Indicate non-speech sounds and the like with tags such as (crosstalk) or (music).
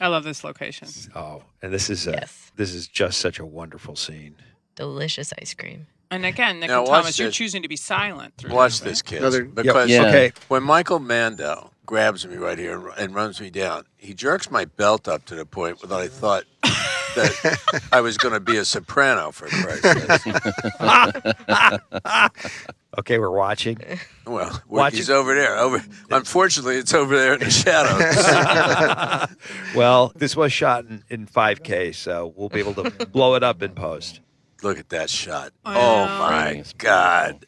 I love this location. Oh, and this is a, Yes. this is just such a wonderful scene. Delicious ice cream. And again, Nick Now and watch Thomas, you're choosing to be silent through Watch this, this, kids. Another- because Yeah. Okay. when Michael Mando grabs me right here and, and runs me down, he jerks my belt up to the point that I thought that (laughs) I was going to be a soprano for Christ's sake. (laughs) (laughs) Okay, we're watching. (laughs) Well, Watch he's over there. Over. Unfortunately, it's over there in the shadows. (laughs) well, this was shot in, in 5K, so we'll be able to blow it up in post. Look at that shot. I Oh my It's God!